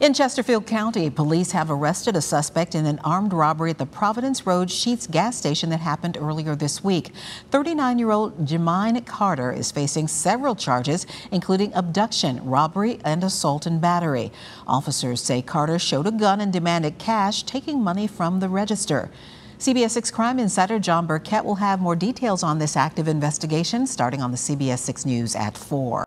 In Chesterfield County, police have arrested a suspect in an armed robbery at the Providence Road Sheetz gas station that happened earlier this week. 39 year old Jemine Carter is facing several charges, including abduction, robbery, and assault and battery. Officers say Carter showed a gun and demanded cash, taking money from the register. CBS 6 crime insider Jon Burkett will have more details on this active investigation starting on the CBS 6 News at 4.